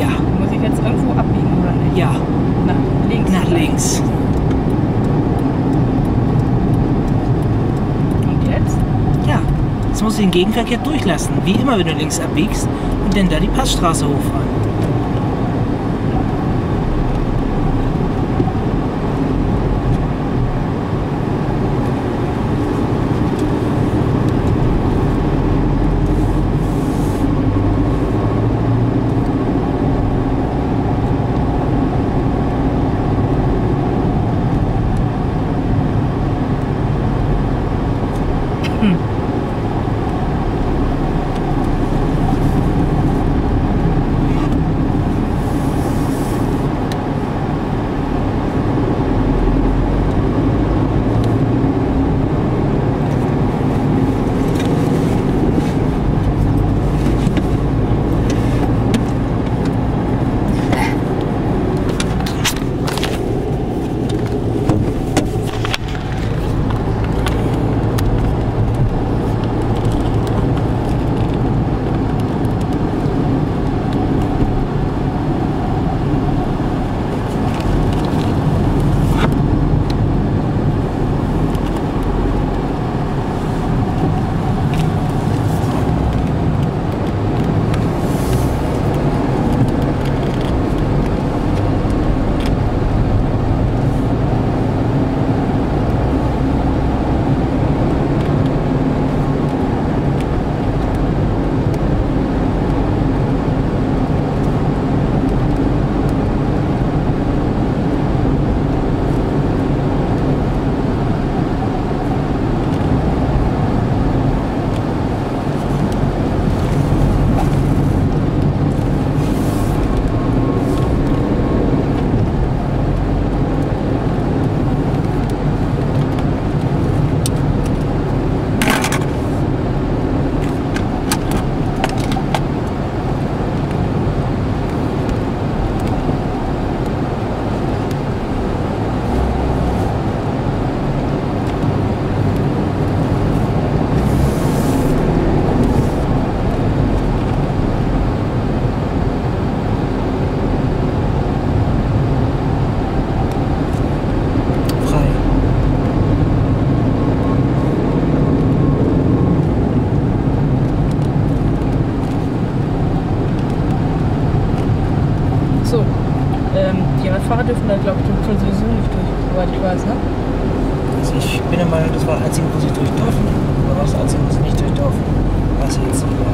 Ja, Muss ich jetzt irgendwo abbiegen oder nicht? ja, Nach links. nach links. Und jetzt? Ja, jetzt musst du den Gegenverkehr durchlassen. Wie immer, wenn du links abbiegst und dann da die Passstraße hochfahren. Dürfen da, glaube ich, schon sowieso nicht durch, soweit ich weiß, ne? Also ich bin der Meinung, das war das Einzige, wo sie durch dürfen. Oder was das Einzige, wo sie nicht durch dürfen. Weiß ich jetzt nicht mehr.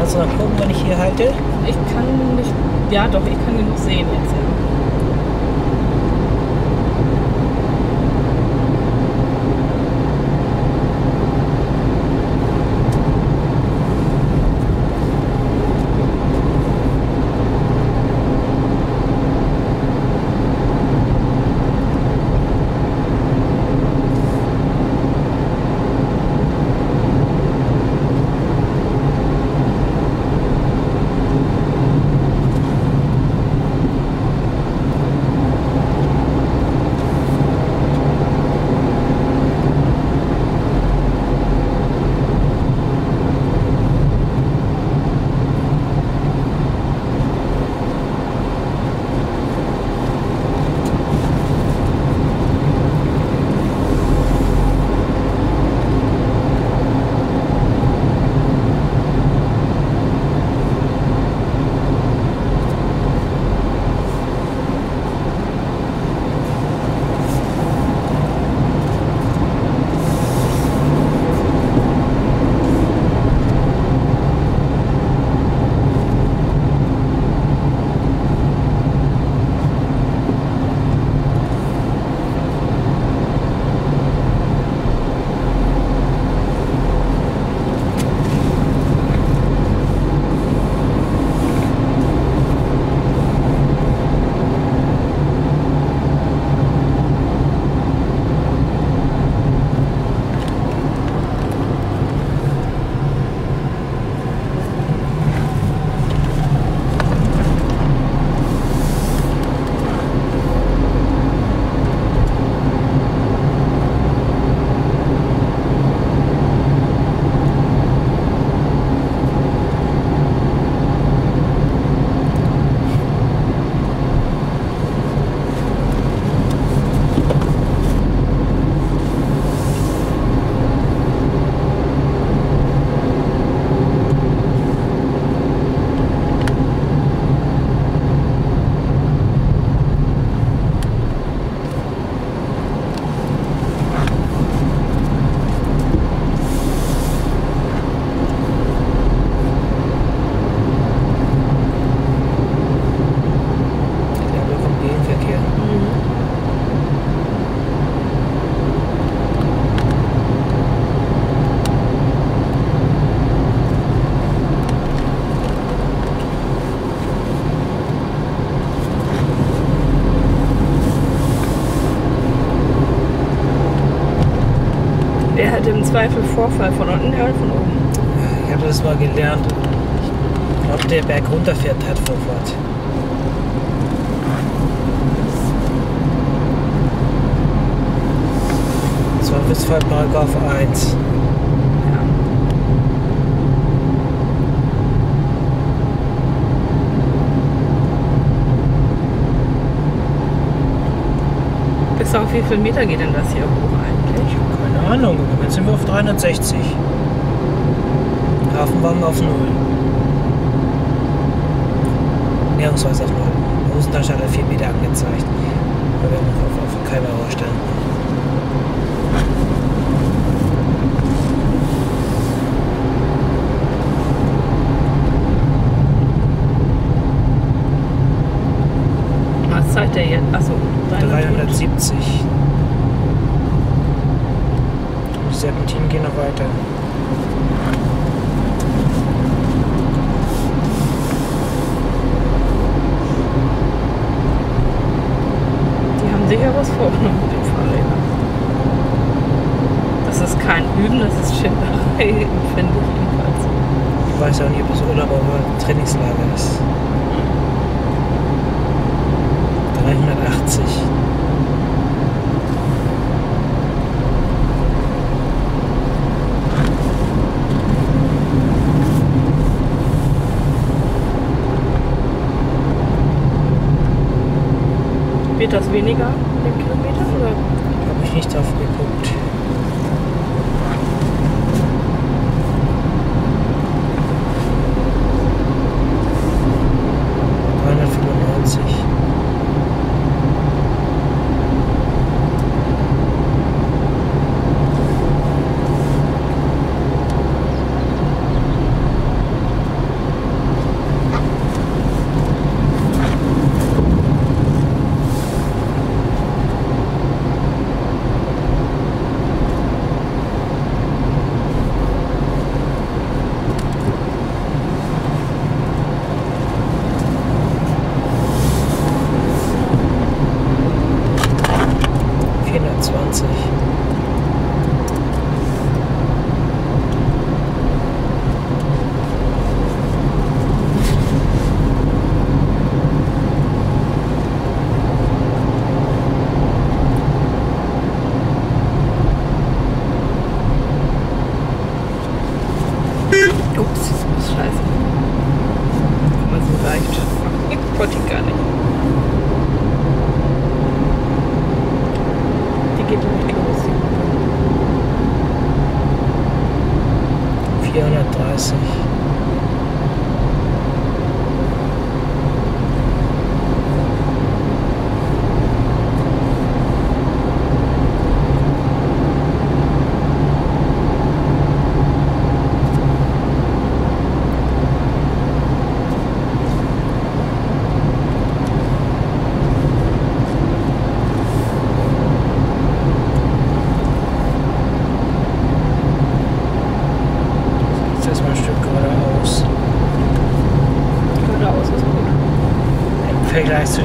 Also mal gucken, wenn ich hier halte. Ich kann nicht. Ja, doch, Vorfall von unten her oder von oben? Ich habe das mal gelernt. Ich glaube, der Berg runterfährt hat Vorfahrt. Zweifelsfall Paragraph 1. Ja. Bis auf wie viel Meter geht denn das hier hoch eigentlich? Keine Ahnung, jetzt sind wir auf 360. Hafenwagen auf 0. Näherungsweise auf 0. Hosentasche hat er 4 Meter angezeigt. Wir noch auf, auf standen. Was zeigt der jetzt? Achso, 370. Serpentinen gehen noch weiter. Die haben sicher was vorgenommen mit den Fahrrädern. Das ist kein Üben, das ist Schinderei, finde ich jedenfalls. Ich weiß auch nicht, ob es Urlaub oder Trainingslager ist. 380. 1940. See.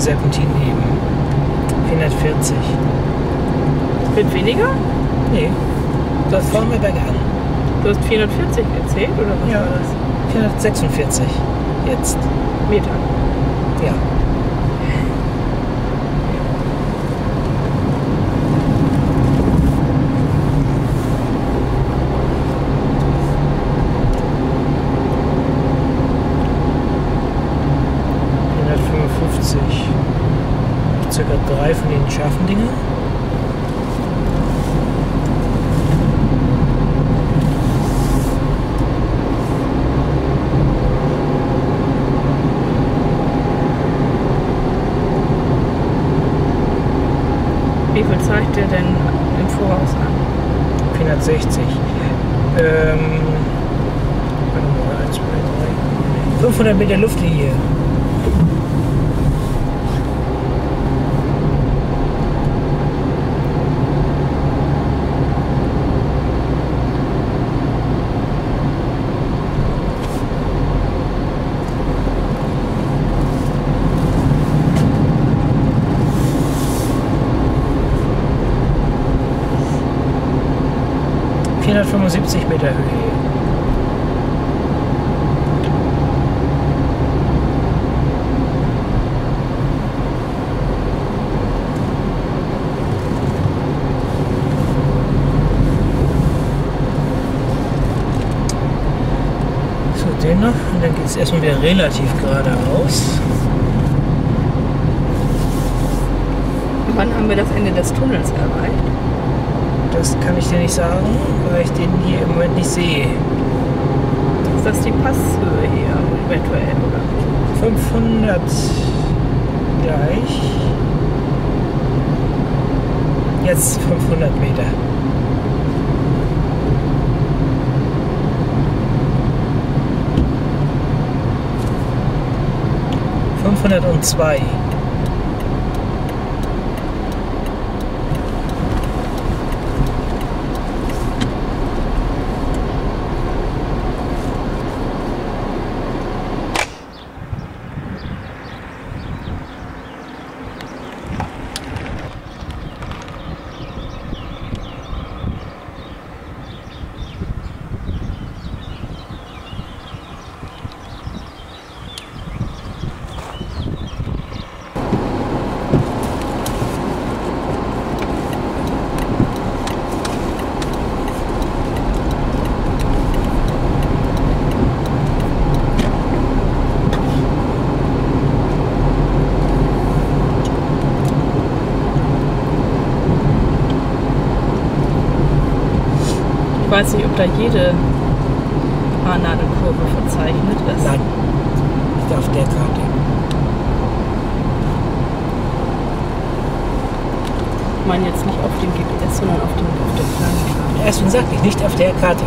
Zu den Serpentinen eben. 440. Wird weniger? Nee. Da fahren wir bergan. Du hast 440 erzählt oder was Ja. war das? 446. Jetzt. Meter. Ja. Drei von den scharfen Dingen. Wie viel zeigt der denn im Voraus an? 460. Ähm, warte mal, 1, 2, 3. 500 Meter Luftlinie. Erstmal wieder relativ geradeaus. Wann haben wir das Ende des Tunnels erreicht? Das kann ich dir nicht sagen, weil ich den hier im Moment nicht sehe. Ist das die Passhöhe hier eventuell, oder? 500 gleich. Jetzt 500 Meter. Fünfhundertundzwei. Ich weiß nicht, ob da jede anale Kurve verzeichnet ist. Nein, nicht auf der Karte. Ich meine jetzt nicht auf dem GPS, sondern auf, dem, auf der kleinen Karte. Erstens sagte ich nicht auf der Karte.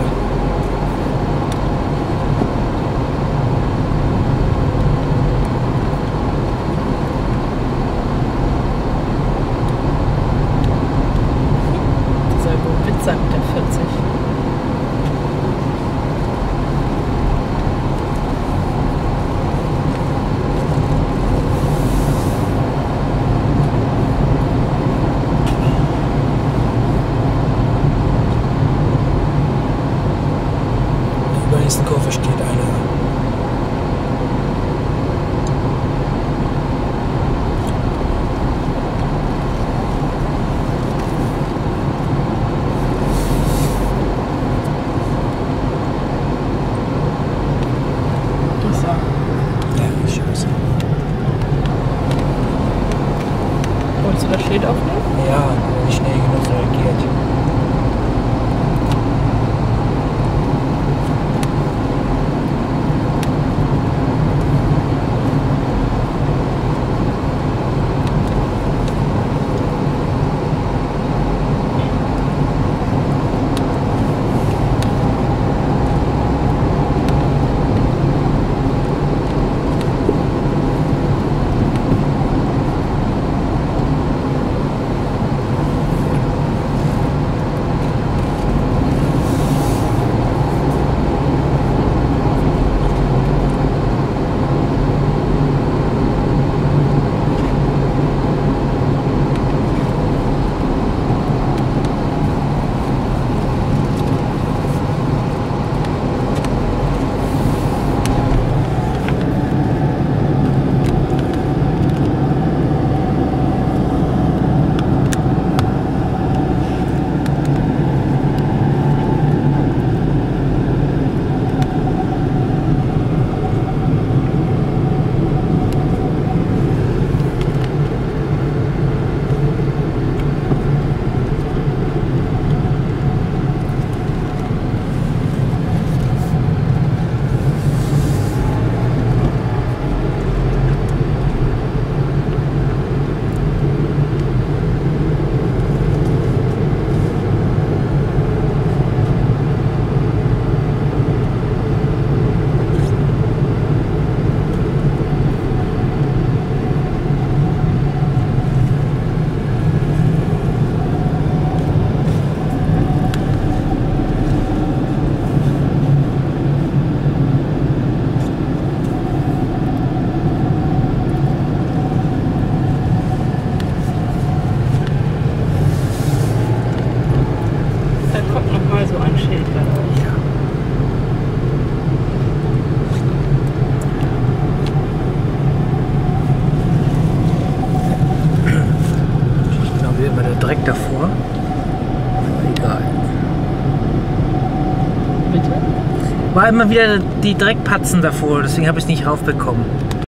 War immer wieder die Dreckpatzen davor, deswegen habe ich es nicht raufbekommen.